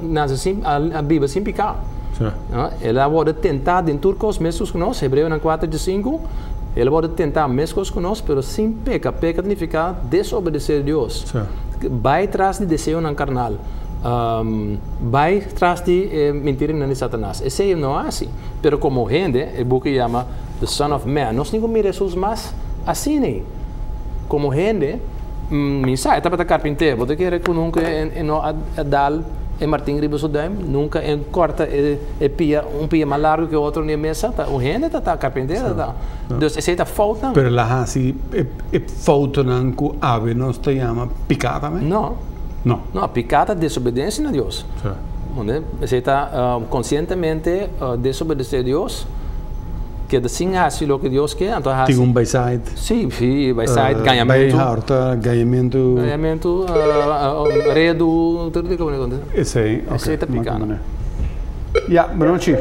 nasa sim a, a Bíblia sem. Sim. Ah, Ela pode tentar em turcos mesmos conosco, Hebreu na 4 de 5. Ela pode tentar mesmos conosco, mas sem peca. Peca significa desobedecer a Deus. Sim. Vai atrás de desejo na carnal. Um, vai atrás de eh, mentira de Satanás. Esse não é assim. Pero como gente, o book chama The Son of Man. Nós não miramos Jesus mais assim, né? Como gente, mi sa, etapa ta carpinteiro, você quer que nunca é no adal e Martin Ribos Odaim, nunca é corta e, e pia, um pia mais largo que o outro na mesa, tá, o gente tá, tá carpinteiro, tá. Então, esse tá falta? Per la hasi e, e foto nanku ave non sto chiama picata me? Não, No. não, picada desobediência a Deus. Você está conscientemente uh, desobedecer a Deus, que assim hace o que Deus quer, então hace. Dico un by side. Sim, sim, vai sair By ganhamento. ganhamento. Ganhamento, uh, uh, redo, tudo que acontece. E sei. ok, Aceita picana. ma come ne. Ja, bronci.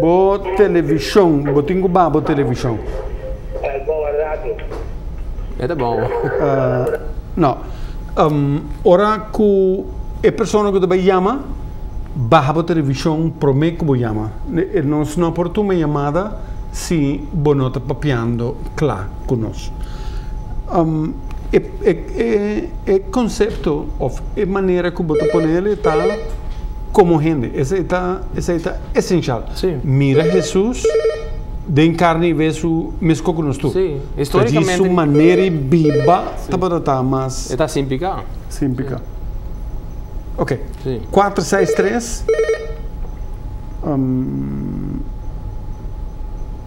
Bo television, bo tingu ba bo. Eh, guardate. É tá bom. Uh, no. Um, ora ku e persona que chiama baja bo television pro me que bo chiama. E non sono opportuna chiamata si bo nota papiando cla con nos. Um, e, e, e concepto of e maneira que bo te ponele tá como gente. Essa está essa está essencial. Sim. Mira Jesus de encarne e vesu mesco con tu. Sim, Historicamente. historicamente- su maniera viva, tá mas Está sem picar. Ok. Sim. 463. Um,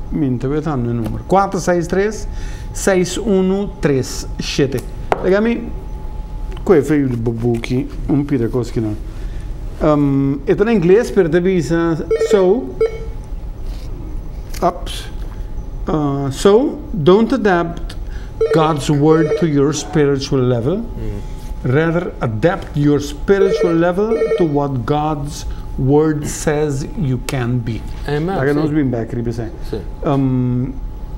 minta, vedendo il numero. 463 6137. Legami, qui fai il bubuki, un pire coschi no. Um, e in inglese per devisa so ups. Uh, so don't adapt God's word to your spiritual level. Rather, adapt your spiritual level to what God's word says you can be. Amen, Laga sì. nos bin back, ribe sai. Sì. Um,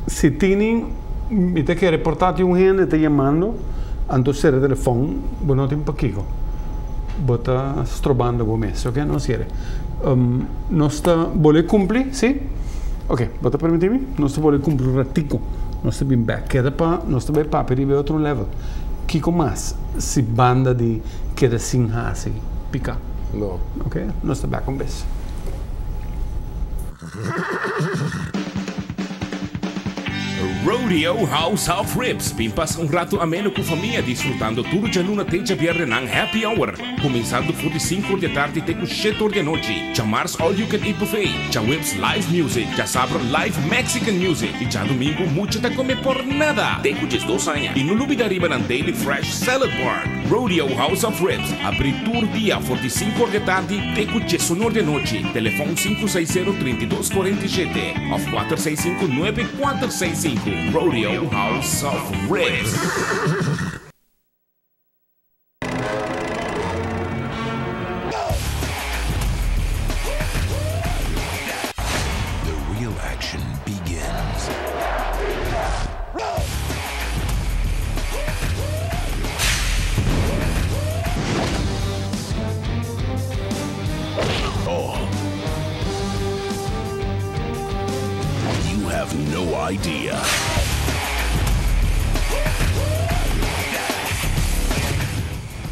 se tini, mi te che reportati un hen te chiamando, ando sere telefono, buono tempo kiko. Bota strobando go messo, ok? Non siere. Um, non sta vuole cumpli, sì? Ok, bota permettimi? Non sta vuole cumpli un rattico. Non sta bin back, che da pa, non sta ben pa per arrivare a otro level. Kiko mas si banda di che da sinhasi, pica. Bom. Ok? Non sta back besso. Rodeo House of Ribs. Pimpas um rato ameno com família, desfrutando tudo de luna teja vierre ng happy hour. Começando por 5 de tarde até com 7 de noite. Chamars All You Can Eat Buffet. Já Whips Live Music. Já Sabro Live Mexican Music. E já domingo, mucho te come por nada. Teco de anos. E no lubi da riba ng Daily Fresh Salad Bar. Rodeo House of Ribs. Abritur dia 45 de tarde, teco de sonor de noite. Telefone 560-3247 of 465-9465. Rodeo House of Ribs. Idea.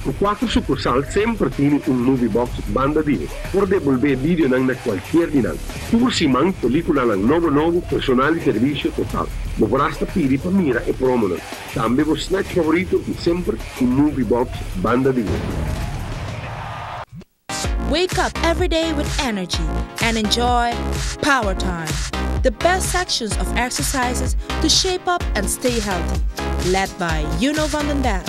O quattro sucursal sempre tiene un movie box banda di. Porde volver video nang na qualquier dinang. Pur si mang película nang novo novo personali servizio total. Bo vorasta piri pa mira e promono. Tambe vo snack favorito e sempre un movie box banda di. Wake up every day with energy and enjoy Power Time, the best sections of exercises to shape up and stay healthy. Led by Juno van den Berg.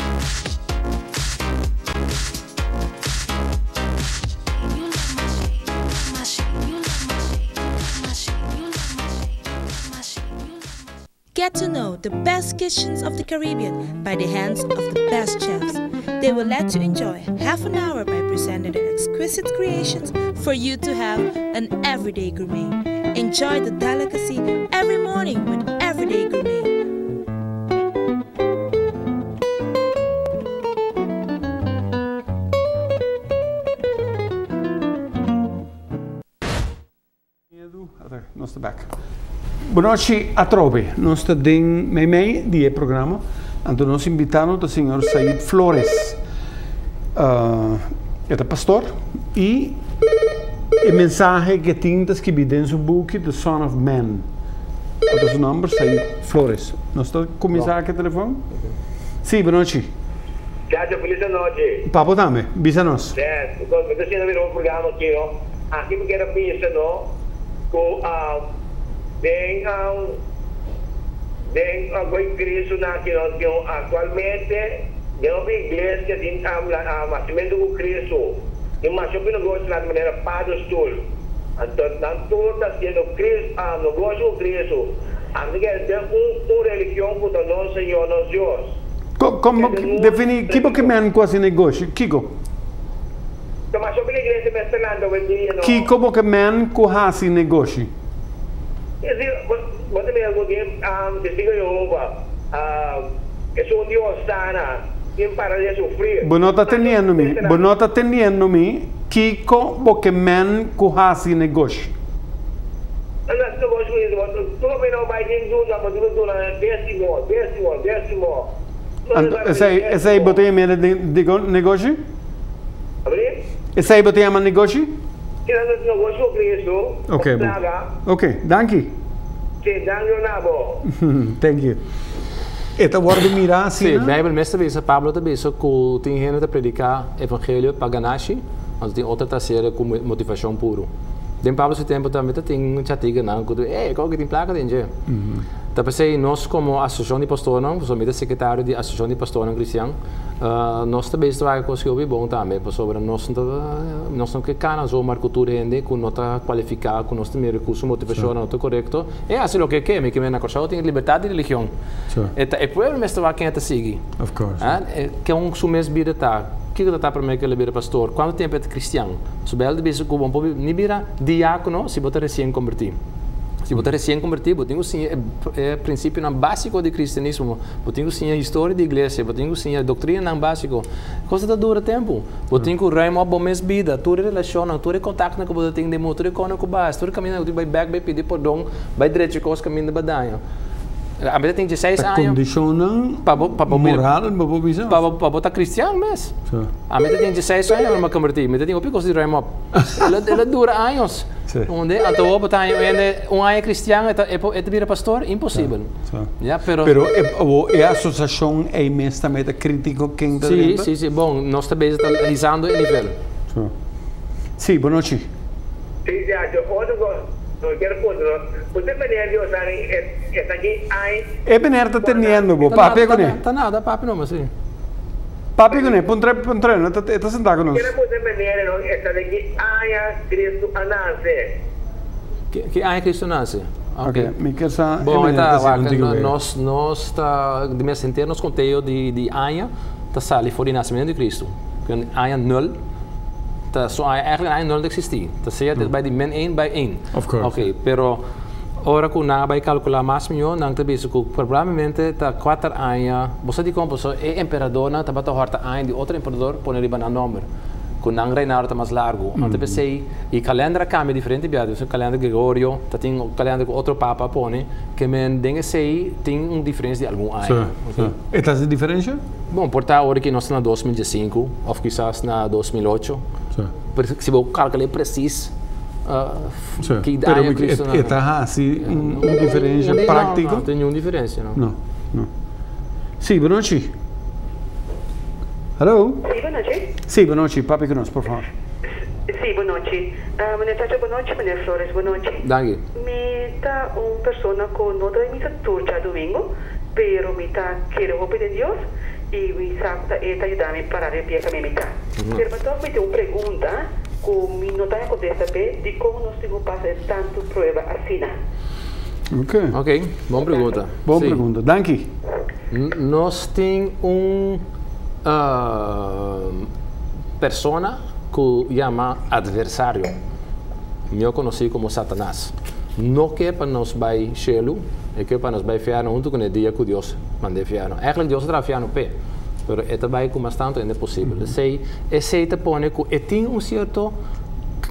Get to know the best kitchens of the Caribbean by the hands of the best chefs. They will let you enjoy half an hour by presenting their exquisite creations for you to have an everyday gourmet. Enjoy the delicacy every morning with Everyday Gourmet. non sta back. A trovi, Nós estamos em meio-meio di e programma, anto non si invitano Said Flores, uh, é pastor, e a mensagem que tem escrito em seu book The Son of Man. Qual é o nome? Said Flores. Nós está aqui o telefone? Sim, boa noite. Ciao, felice notte. Papo também, bisa nós. Certo, estou vendo um programa aqui, ó, aqui me quero pensar, não, com a bem a bem a nós que atualmente deu uma igreja que tem a a nascimento com Cristo. Mas eu não gosto de maneira padre estou. Então, não está sendo Cristo, ah, não gosto com Cristo. A quer ter um, uma religião para o nosso Senhor, nosso Deus. Co- Como definir, que que man quase negócio? Kiko. Me. Que como que man quase negócio? May ako game, um, testigo Jehová, um, es un Dios sana, quien para de sufrir. Bueno, está teniendo mi, bueno, está teniendo mi, Kiko negócio. Doon na décimo, décimo, décimo. Esse aí, botei de, de negócio? Esse aí botei negócio? Kaya nasa negosyo Kristo, Ok, bom. Ok, danke. Thank you. Mirar assim, Sim, né? Bijbel mestre visa Pablo te visa que tem gente a predicar evangelho paganashi, mas tem outra terceira com motivação puro. Tem Pablo tempo também tem chatiga não, que é qual que tem placa tem je. Tá pensei nós como associação de pastor não, somos secretário de associação de pastor não cristão, uh, nós também está com o que bom também, por sobre nós não nós não que cana zo mar cultura gente com nota qualificada, com nós também recurso motivação nota correto. É assim o que que me que me na coisa tem liberdade de religião. Eta e pueblo mestre vai quem te sigue. Of course. É, que é um sumes bira tá. O que que tá para mim que ele bira pastor? Quanto tempo é cristão? Se bel de bom povo ni bira diácono se botar recém convertido. Se botar recém convertido, botinho sim é, é princípio não básico de cristianismo. Botinho sim a história da igreja, botinho sim a doutrina não básico. Coisa da dura tempo. Botinho o rei bom mês vida, tu relaciona, tu contato com o tem de motor, com o base, tu caminha, tu vai back, vai pedir perdão, vai direito com os caminhos de badanha. A gente tem 16 Tá anos. condicionando Pa bo- pa bo- moral, visão. Para para botar cristiano mesmo. Sure. A mim tem 16 anos para me convertir. Me tem o pico de remo. Ela ela dura anos. Sim. Onde então vou botar um ano cristiano é é vira pastor impossível. Pero Pero é, é a associação é imensamente crítico quem está Sim, sim, sim. Bom, nós também estamos realizando o nível. Sim, boa noite. Si, ya, yo, otro cosa, cualquier punto, usted me dijo, Dios, está aquí, hay, É benerta teniendo, bo. Papi com ele. Tá nada, papi não, mas sim. Papi com ele, pontre, pontre, não está está sentado conosco. quiero que usted me diga, ¿no? Está aquí, haya Cristo anarse. Que que ai Cristo nasce. Ok, me quer sa. Bom, então, tá nós nós nós tá de minha sentir nos conteúdo de de Aya, tá sali fora o nascimento de Cristo. Que Aya tá só Aya eigenlijk Aya nul existir. Tá seja dit by die men 1 by 1. Of course. Ok, pero ora que na vai calcular mais milhão, não te biso que provavelmente tá quatro Aya, você de como so é imperador, tá bata horta Aya de outro imperador pôr ele na número. Com não reinado tá mais largo. Então te pensei, e calendário cambia diferente, biado. O calendário Gregorio, tá tem o calendário que outro papa põe, que men dengue sei tem uma diferença de algum ano. Sim, ok? sim. Esta é a diferença? Bom, por estar hora que nós na 2015, ou quizás na 2008, Sim. se vou calcular preciso, uh, Sim. que Pero idade me Cristo é tá assim, um, uma diferença Não, prática? Não, tem nenhuma diferença, não. Não, não. Sim, boa noite. Hello? Sì, boa noite. Sim, boa noite. Papi conosco, por favor. Sì, boa noite. Uh, boa noite. Meneer Flores, boa noite. Danke. Mi está una persona con no de misa turca domingo, pero mi está quiero hope de Dios y mi santa está ayudarme para el pie que me está. Pero entonces me tengo una pregunta con mi nota de contesta de cómo nos tengo pasar tanto prueba así. Ok. Ok, boa pergunta. Boa Sim. pergunta. Danke. N- Nós tem um ah, persona que chama adversário. Eu conheci como Satanás. Não que é para nós vai chelo, é que é para nós vai fiar junto com o dia que Deus manda fiar. Eigenlijk Deus está fiar no pé. Pero é também com bastante ainda possível. Sei, é sei te põe que é tem um certo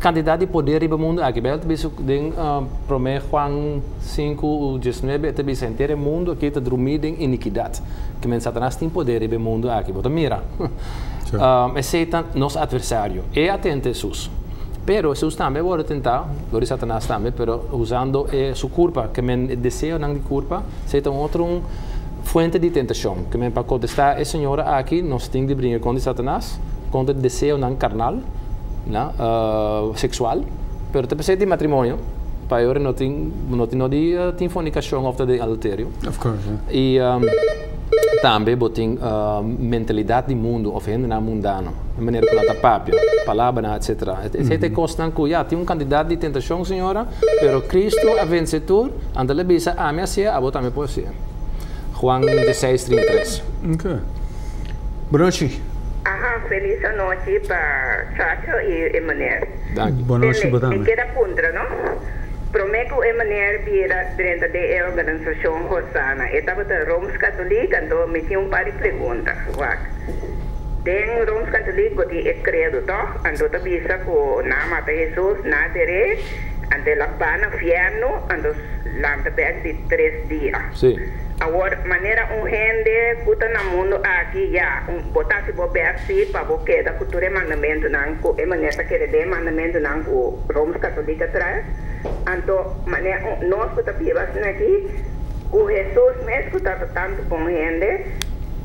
quantidade de poder em mundo. Aqui bel bisu den uh, prome Juan 5 19 te bisa inteiro mundo aqui te dormir em iniquidade que men Satanás tem poder em mundo aqui bota mira. Um, é Satan nosso adversário é atento Jesus Pero Jesus também pode tentar, glória Satanás também, pero usando eh, sua culpa, que men desejo não de culpa, Satan outro um fonte de tentação, que men para contestar a senhora aqui, nós temos de brincar com Satanás, contra o desejo não carnal, né, uh, sexual, pero te precisa de matrimônio, tem não tem de uh, tem fornicação ou de adultério. Of course, yeah. E um, também botem uh, mentalidade do mundo, of hen na mundano, a maneira como está papia, palavra, etc. Esse é constante que já tem um candidato de tentação, senhora, pero Cristo é vencedor, anda le bisa a minha sia, a botar me poesia. Juan 16, 33. Ok. Noite. Ajá, feliz noche para Chacho y Emanuel. Boa noite, boa tarde. quero apontar, não? Prometo Emanuel vira dentro da organização Rosana. Eu estava da Romos Católica, então me tinha um par de perguntas. Vá. Den Romos Católico de é credo, tá? Então tá bisa ko na mata Jesus na tere, ante la pana fierno, então lá de três dias. Sim. Agora, maneira um rende, puta na mundo aqui já, um botar se bobear se para boque da cultura mandamento não, co é maneira que ele dê mandamento não, co Romos católica traz. Então, maneira nós que vivas aqui, o Jesus mesmo que tá tanto com rende,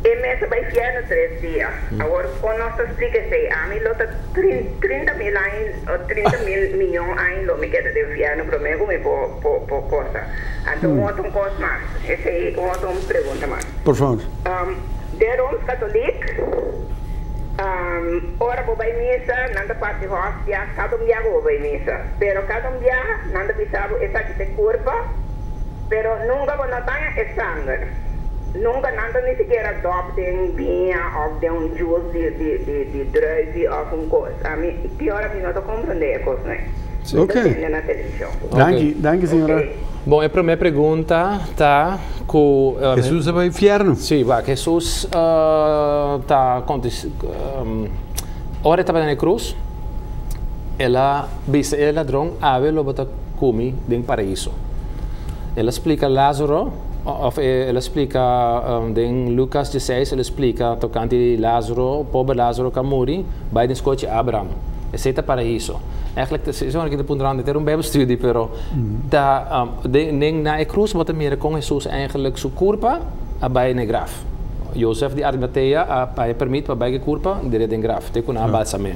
e mesmo vai fiar no três dias. Agora, quando nós explica se a mim lota 30 mil anos, ou 30 mil milhões anos, lo me queda de fiar no prometo, me por, por, por coisa. Então, um outro coisa mais. Esse é um outro pergunta mais. Por favor. Um, de Romos Católico, um, ora vou vai missa, nanda parte hóstia, cada um dia vou vai missa. Pero cada um dia, nanda bisabo, essa aqui te curva, pero nunca vou notar é sangue. Nunca nada nem sequer adoptem vinha ou de um juice de, de, de, de ou um coisa. A mim, pior a mim não estou compreendendo a coisa, né? Ok. Na televisão. Danke, danke, senhora. Ok. Bom, a primeira pergunta tá com... Uh, Jesus vai inferno. Sim, vai. Jesus está acontecendo... Um, ora estava na cruz, ela viste el ladrão, ave lo bota come dentro paraíso. Ela explica Lázaro, of, eh, ela explica um, em Lucas 16, ela explica tocante Lázaro, pobre Lázaro que morre, vai no escote Abraham. Esse é paraíso. Eigenlijk, het is een keer aan het een bijbelstudie, pero da, um, de, de, na de cruz wat meer kon Jesus eigenlijk zo curpa, bij een graf. Joseph de Arimatea, hij permit waarbij je curpa, de een graf, te kunnen balsame.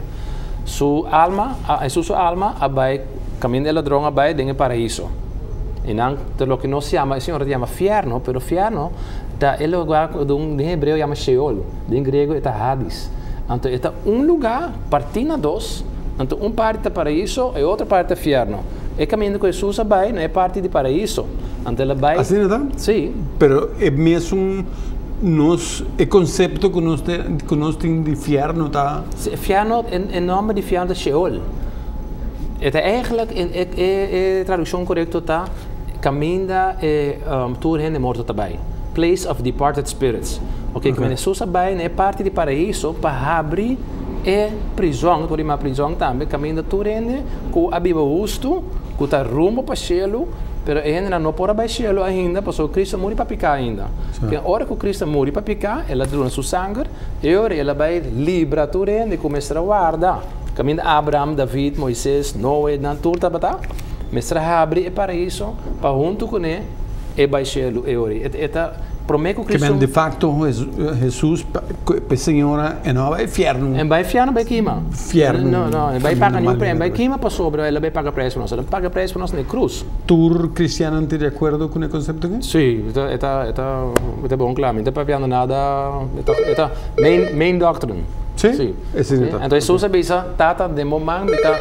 Su alma, a su su alma, abai camino del ladrón abai den paraíso. E não, de lo que não se chama, o senhor chama fierno, pero fierno, da ele lugar de um de hebreu chama Sheol, de em grego é Hades. Então, é um lugar, partindo dois, então um parte é paraíso e outra parte é fierno. E caminho que Jesus abai, não é parte de paraíso. Então, ele vai... Assim não está? Sim, Pero é mesmo nos, é conceito que nós, te, que nós temos de inferno, tá? Fierno in, in nome di Fierno de Sheol. Het eigenlijk, in in- in- in tradução correcta está caminda e um, tour hen morto também. Place of departed spirits. Ok, que Jesus também é parte de paraíso para abrir e prisão, por uma prisão também, caminda tour hen com a Bíblia justo, que está rumo para o cielo, pero hen não pode para o cielo ainda, porque Cristo morre para picar ainda. Porque a hora que Cristo morre para picar, ela drona seu sangue, e ora ela vai livrar tour hen e começar a guardar. Caminho Abraham, David, Moisés, Noé, na turta bata. Mestra abre e para isso, para junto com ele, vai cielo e ori. Eta prometo Que Cristo. de facto Jesus, senhora é não é inferno. En vai fiano vai queima. Fierno. Não, não, vai pagar nenhum preço, vai queima para sobre, ela vai pagar preço nós. Ela paga preço nós na cruz. Tu cristiano não de acordo com o conceito aqui? Sim, eta eta eta eta bom claro, não está piano nada, eta eta main main doctrine. Sim? Sim. Não. Então Jesus sabe tata de momento está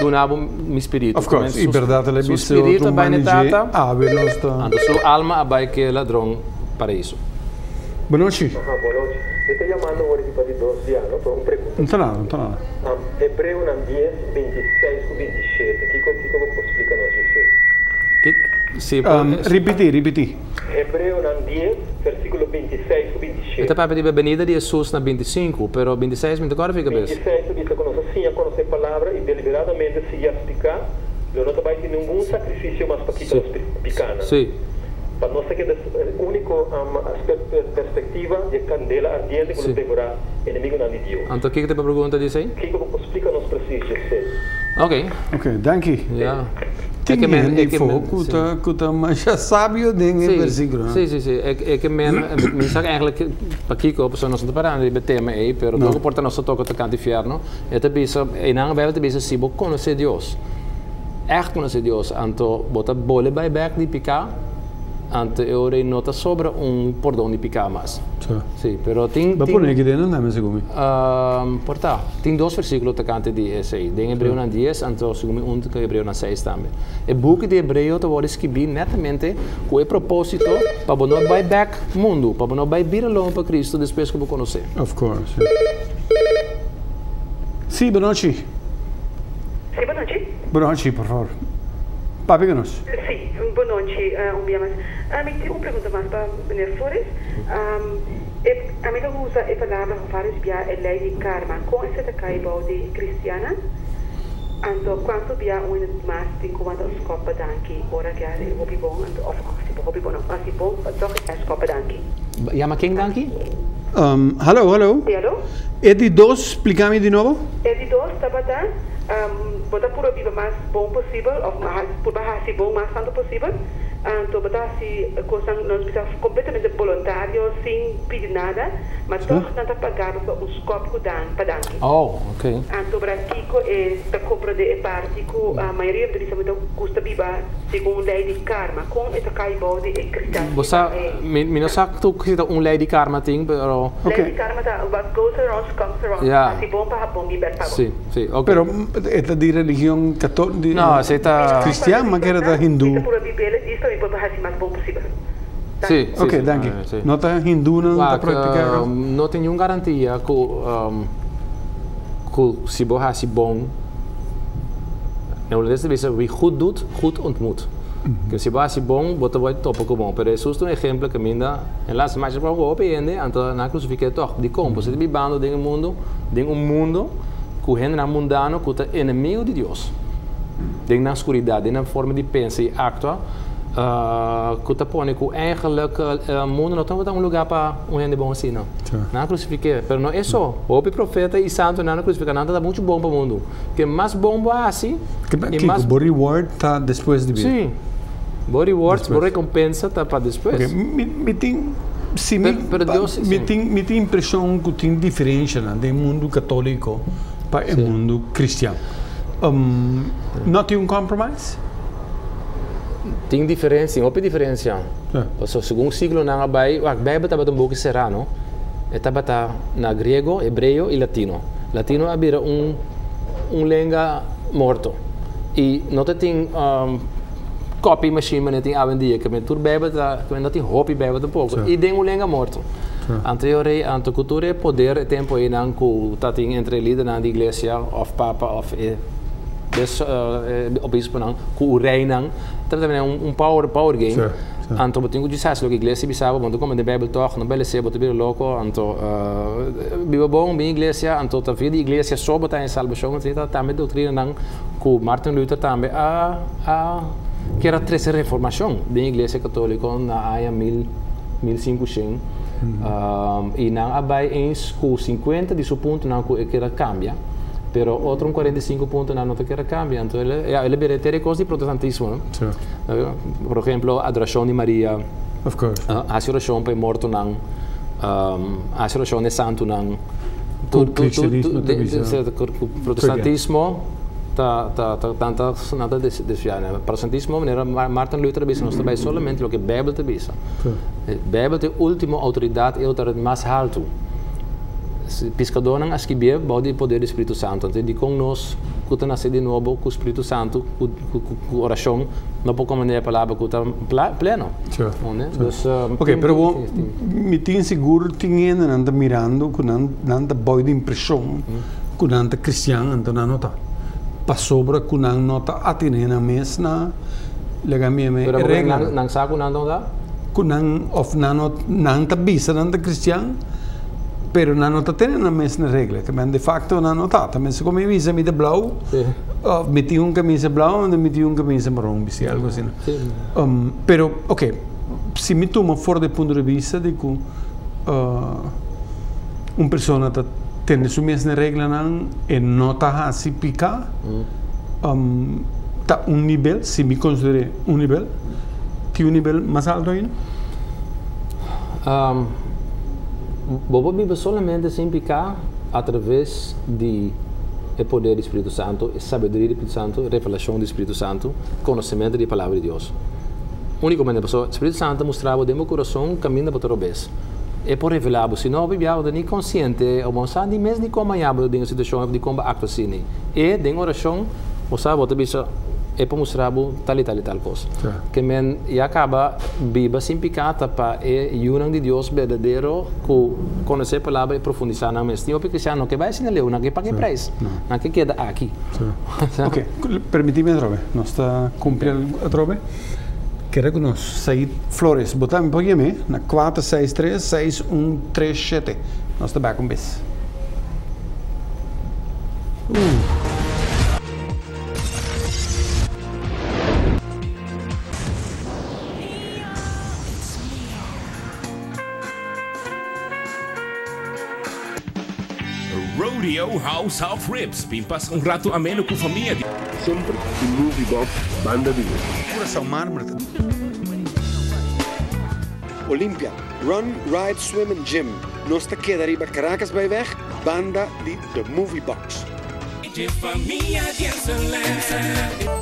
Dunabu Mispirito. Of course, Iberdate su, Mispirito, Bainetata, Avelos. Ando su Alma, Abaike, Ladron, Paraiso. Buonasci. Italiano partito sviano, un pregunto. Non te l'ha, non te l'ha. Ah, ebreo un ambiente 26 su 27, chi come può spiegare oggi se? Sì, um, ripeti, ripeti. Ebreo un ambiente, versículo 26 su 27. Te papi di benedire di Jesus na 25, però 26 mi ricordo che 26 su 25. ia conhecer a palavra e deliberadamente se ia explicar, eu não vai ter nenhum sacrifício mais para quitar sí. picana. Sí. Para nós, que o único um, perspectiva de candela ardente que sí. devorar inimigo na de Então, o que, que te pergunta disso aí? O que explica nos preciso? Ok. Ok, danke. Yeah. Tem que é que men- que tá- que tá mais já sabe o ding in Sim, sim, sim. É, é que men, men zag eigenlijk, para Kiko, op zo'n te parare di tema aí, pero No. porta nosso toco te canto inferno, e te bisa, e não vai te bisa si bo conhecer Deus. Echt conhecer Deus, anto bota bole by back di picar, anto eu rei nota sobre um pordão de picar mais. Cioè. Sim, pero tem Ma poi che non andiamo secondo Um, porta, tem dois versículos te cante di esse. Tem Hebreu na 10, então segundo um que Hebreu na 6 também. O book de Hebreu te pode escrever netamente com o propósito para não vai back mundo, para não vai vir along para Cristo depois que você conhecer. Of course. Sì, Bonoci. Sì, boa noite. Per favore. Que. Sim, boa noite, uh, um dia mais. Ah, me tem uma pergunta mais para o Dr. Flores. Um, e, a mim não usa a palavra vários via a lei de karma. Com essa da caiba de cristiana, então quanto via um mais tem como a escopa danki, ora que é o hobby bom, of se hobby bom, não, se bom, toch é a escopa danki. Maar quem danki? Um, hallo, hallo. Sì, allo? E di dos, spiegami di nuovo? E di dos, tabata, um, bota puro viva mais bom possível, ou mais, por baixo assim bom mais tanto possível. Então, assim, coisa, nós precisamos completamente voluntário, sem pedir nada, mas todos não está pagando para um copo dan, para danki. Oh, ok. Então, para Kiko, é da compra de parte que a maioria deles muito custa viva, segundo lei de karma, com essa caibo de cristã. Você, me, não sabe tu que um lei de karma tem, pero... Lei de karma, tá, what goes around comes around. Yeah. Assim, bom para bom viver para Sim, sim, ok. Però è di religione cattolica? No, sei ta- Cristiana, ma che era da hindu? Puro viver isso e por bom possível. Sim, sim, Ok, danke. Nota hindu não está praticando? um, não tem nenhuma garantia que, um, que se você se bom, não deve ser wie goed doet, goed ontmoet. Que se você se bom, você vai topa com bom. Pero isso é um exemplo que minda, em las mais para o opende, então na crucificação toch, de como você bibando em um mundo, em um mundo que na mundano, que é inimigo de Deus. Denk na escuridão, denk na forma de pensar e actua. Uh, que eigenlijk uh, mundo não tem um lugar para um gente bom assim, não. Tá. Não crucifique, mas não é só. O profeta e santo não crucifica, nada está muito bom para o mundo. Que mais bom é assim, Que, e que mais o reward está depois de vir. sim. Boa rewards, Depois. boa recompensa tá para depois. Ok, me, me tem... Sim, me, Per- per Deus, me, tem, me tem impressão que tem diferença né, do mundo católico para o mundo cristiano. Um, não tem um compromisso? Tem diferença, uma diferença. É. So, segundo siglo na bay, a Bíblia estava um pouco serrano. Estava tá na grego, hebreu e latino. Latino havia um um língua morto. E não tem um, copy machine, mas não tem hoje em dia. Que tu Bíblia tá, que não tem hobby Bíblia um pouco. E tem um língua morto. Anteriore, ante cultura, poder, tempo aí não que tá entre líder na igreja, of papa, of eh, des, uh, eh, obispo não, com o rei não, também é um, um power, power game. Sim. Anto botinho de sas lo que igreja bisava, quando como de Bible toch, no bele se botar bem louco, anto uh, biba bom bem igreja, anto ta vida igreja só botar em salvação, tá também doutrina não, com Martin Luther também a a que era três reformação da igreja católica na mil 1500 um, e não abai com 50 de seu ponto não que era cambia pero outro 45 pontos não que era cambia então ele ele beretere coisas de protestantismo não? Sim. por exemplo adoração de Maria Of course. uh, adoração para morto não um, adoração de santo não Com cristianismo também, sim. protestantismo ta ta ta tanta nada de desviar protestantismo maneira Martin Luther disse nós também somente o que a Bíblia te diz Sim. a Bíblia tem última autoridade e autoridade mais alto Pescador não escrever pode poder do Espírito Santo. Então de com nós que nascer de novo com o Espírito Santo com, com, com oração não pode comandar a palavra que está pleno. Né? Dus, Ok, bom, tem- me tem seguro tinha nanda mirando com nanda boy de impressão com nanda cristiano então não nota. Passou para com nanda nota atinena na lega me me Pero kung regla. nang, nang sako nandong da? com nanda of nanda nanda bisa nanda cristiano pero não nota tem na mesma regra, que men de facto não notata, men se come visa mi de blau, Sì. oh, metti un camisa blau e metti un camisa marrom, sì, algo assim. Sì. Um, pero, ok, se mi toma fora do ponto de vista de que uh, uma pessoa tá tem sua mesma regra não e não tá assim picar, um, tá um nível, se me considero um nível, tem um nível mais alto ainda? Um, Bobo vive solamente sem picar através de o poder do Espírito Santo, sabedoria do Espírito Santo, revelação do Espírito Santo, conhecimento da palavra de Deus. Único pessoa, o Espírito Santo mostrava de meu coração caminho para vez. É por revelar, se não de nem consciente, ou não sabe mesmo de como de uma situação de como assim. E de oração, mostrava outra vez é para mostrar tal e tal e tal coisa. Tá. Que men e acaba viva sem picata para é unang de Deus verdadeiro que conhecer a palavra e profundizar na mesma. Porque não que vai ser leu, não que pague preço, não que queda aqui. Ok, permíteme trove, não está cumprir a trove? Quero que nós sair Flores, botar um pouquinho na 463 6137. Nós está back um beijo. House of Ribs. Pimpas um rato ameno com família. Sempre in Movie Box Banda Viva. Coração mármore. Olympia, Run, Ride, Swim and Gym. Nós está aqui arriba Caracas bij weg, banda de The Movie Box. De família de excelência.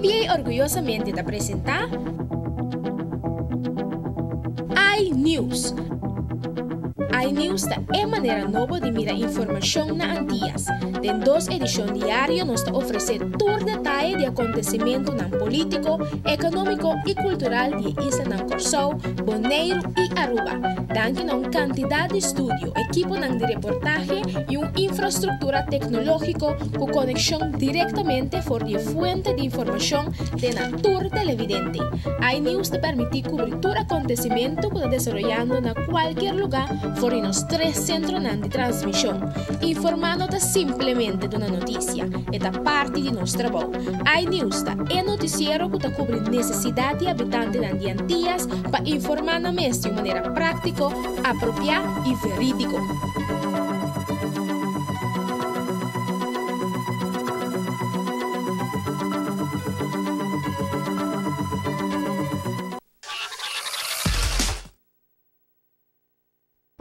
CBA orgullosamente te presenta iNews. iNews é maneira nova de mirar informação na Antillas. Tem duas edições diárias nos oferecer todo detalhe de acontecimento não político, econômico e cultural de Isla não Corsou, Bonaire e Aruba. Danke a uma quantidade de estúdio, equipo não de reportagem e uma infraestrutura tecnológica com conexão diretamente for de fuente de informação de natura televidente. iNews te permite cobrir todo acontecimento que está desarrollando na qualquer lugar for em nos três centros de transmissão, informando-te simplesmente de uma notícia. É da parte de nosso trabalho. iNews é noticiero que está cobre necessidade de habitantes de Antillas para informar na mesa de maneira prática, apropriada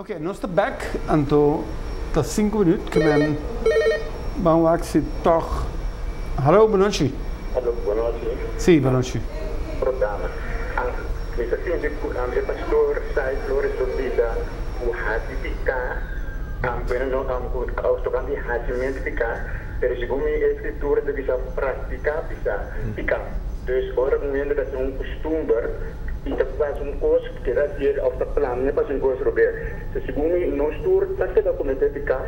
e verídica. Ok, nós está back, então está 5 minutos que men vamos lá que se toch. Hallo, boa noite. Alô, boa noite. Sim, boa noite. Programa. Ang mensasinho de ang pastor sa Flores Sordida, o hati ficar, ang bueno no ang austokan di hati mente ficar, pero segundo a escritura de bisa prática bisa ficar. Dus orang menende dat um costume e dat faz um curso que era hier auf der plan, ne pas um curso Robert. Se segundo nós tur, tak se documente ficar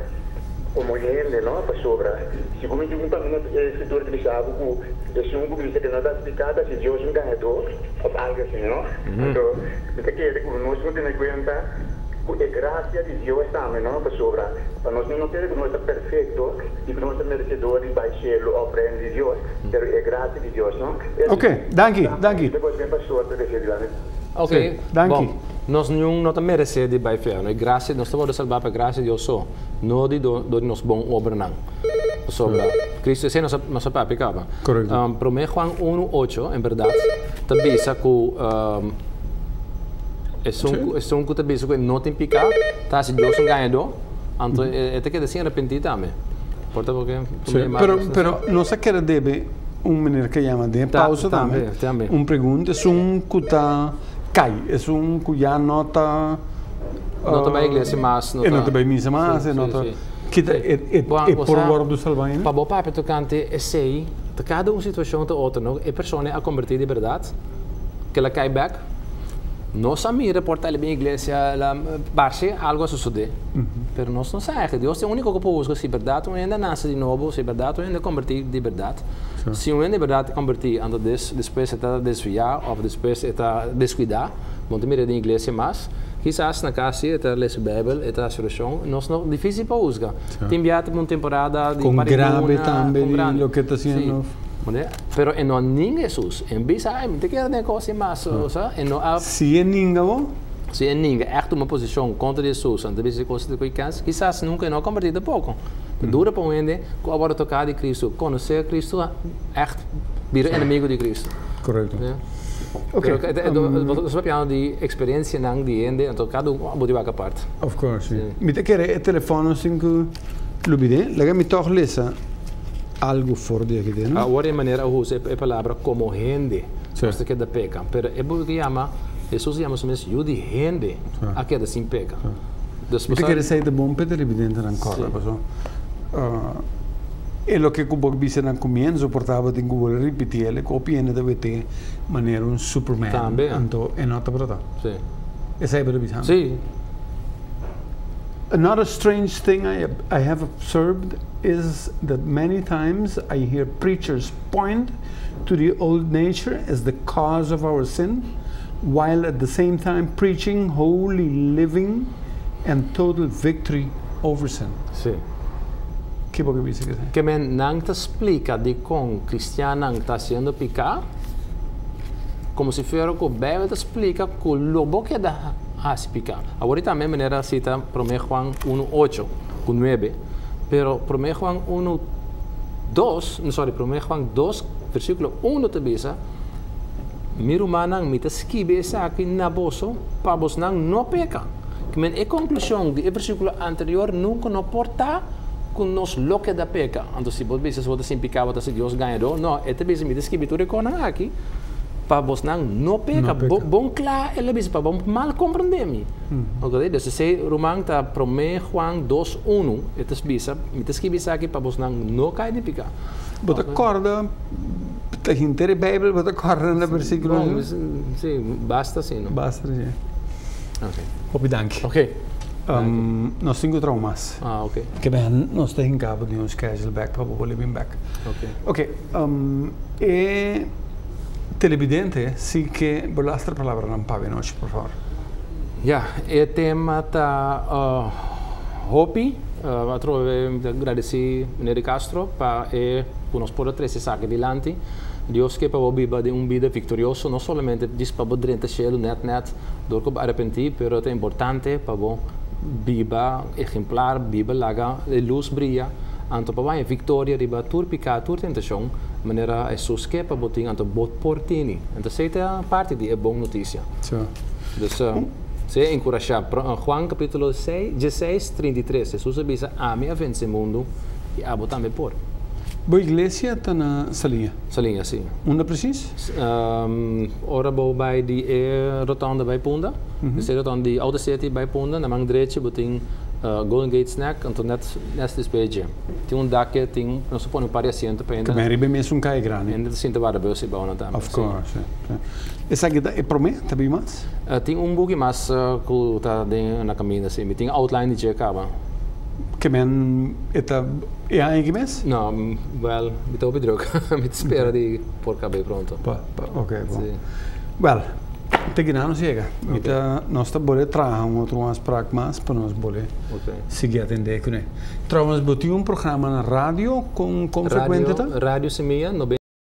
como gente, no? Para sobra. Segundo eu nunca não escritor que sabe que de sungo que você não dá explicada se Deus não ganhou ou algo assim, no? Então, me te quer que nós não temos conta que é graça de Deus também, não? Para sobra. Para nós não ter que nós é perfeito e que nós é merecedor de baixar o prêmio de Deus, mas é graça de Deus, não? Ok, danke, danke. Depois vem para sorte de Deus. Ok, danke. bom, nós não não também recebe by fair, né? Graça, nós estamos a salvar para graça de Deus só, não de do, do nos bom obra não. Sobre Cristo se nos nos papi cava. Correcto. Um, para mim Juan 1:8, em verdade, também sa que um, é um é um que também que não tem picar, tá se Deus um ganhador, então é é que assim arrepentir também. Porta porque Sì, però, però non sa che deve un menere che chiama de Ta- pausa tambe, tambe. tambe. Un pregunta su un cuta cai, è su un cuya nota Nota bei igreja mas e nota bei misa mas, Sì, e sì, nota sì. Kita e e e por loro do salvaine. Pa bo papi tocante e sei, te cada uma situação te outra, no, e persone a convertir de verdade, que ela cai back, nós a mira portar bem a igreja, la barse algo a suceder. Pero nós não sabe, Deus é o único que pode buscar se verdade, um ainda nasce de novo, se verdade, um ainda convertir de verdade. Se um ainda de verdade convertir, ando des, depois está desviar, ou depois está descuidar, não mira de igreja mais, quizás na casa está ler a Bíblia, está a solução, nós não difícil para usar. Sim. Tem viato uma temporada de Com grave também, com grande. lo que está. Sim. Né? Pero e não ninguém Jesus, em bisa, ai, te nem coisa mais, ah. e não há Se é ninguém, bom, se é ninguém echt uma posição contra Jesus, então deve ser coisa de coisa, quizás nunca não convertido pouco. Dura para ende, com agora tocar de Cristo, conhecer Cristo, echt vira inimigo de Cristo. correto. Ok, Pero, eh, um, um, você vai de experiência não de ende, então cada um pode ir a parte. Of course, sim. Mi te quer e telefono sin que lubide, lega mi toch lesa algo fora de aqui dentro. Agora é maneira usa a palavra como gente, você que da peca, pero é porque que chama, Jesus chama somente eu de gente, a que da sem peca. Mi te você- quer de bom per evidente ancora, Sì. so. Uh, e lo che cubo bise nan comienzo portava di cubo ripetire, copiene da vete maniera un superman. Tambe. Anto è nota per Sì. E sai per bisogno. Sì. Another strange thing I, I have observed is that many times I hear preachers point to the old nature as the cause of our sin, while at the same time preaching holy living and total victory over sin. Sì. Che vuoi che dice che men não te explica de como cristiano está sendo picado, como se fosse que o Bíblia te explica que o lobo que dá a se picar. Agora também maneira cita 1 Juan 1:8 com 9, pero 1 Juan 1:2, no, sorry, 1 Juan 2 versículo 1 te bisa Miru manang mita skibe sa akin na boso, pabos nang no peca. Men e conclusão de versículo anterior nunca no porta com nos loque da peca. Então se você vezes você sempre picava se Deus ganhou, não, este vezes mita skibe tu recona aqui. Pabos nang no peca, No peca. Bo, bom claro, ele vezes para bom mal compreender-me. Ok, dus se Romang ta 1 Juan 2:1, este bisa, mita skibe sa aqui pabos nang no cai de picar. But acorda, te hintere Bijbel, but acorda na versículo. Mas, sim, basta assim, não? Basta, sim. Ok. Hopi dank. Ok. Um, nós temos traumas. Ah, ok. Que ben, nós temos cabo de um schedule back, para poder vir back. Ok. Ok, um, e televidente, sì che l'altra parola non paga noce, per favore. Ja, o tema está uh, Hopi. Uh, Altro agradecer meneer Castro para e nos poder trazer saque adiante. Deus que para o biba de um vida vitorioso, não somente diz para o drente cheio net net, door que arrepentir, pero é importante para o biba exemplar, biba laga, a luz brilha. Anto para vai vitória riba tur pica maneira é susque para boting anto bot portini. Então sei a parte de é boa notícia. Zo. Dus uh, se encorajar. Uh, Juan capítulo 6, 16, 33. Jesus diz, ame a vence mundo e abo também por. Boa igreja está na salinha. Salinha, sim. Onde precies? Um, ora bo bij die e rotonde bij Punda. Dus de rotonde die oude city bij Punda. Na mang direito boting uh, Golden Gate Snack. Então net neste despede. Tem um daque, tem, não supõe um par de assento para ainda. ben ribe messo un kai grani. Ainda sinto vara bus bouwen também. Of course. sì, sì. E sai che da- e per me, tabi mas? Uh, tem um mas uh, que está na caminho assim. Tem outline de acaba. Che ben eta e hai che mes? No, mm, well, mi trovo druk. mi spero di porca bem pronto. Pa, pa, ok, bom. Sì. Well, te siega. Mita nosta bole traha un outro umas pragmas para nós bole Ok. seguir atender ele. Trouwens, botiu um programa na rádio com com frequente Radio, radio Semilla,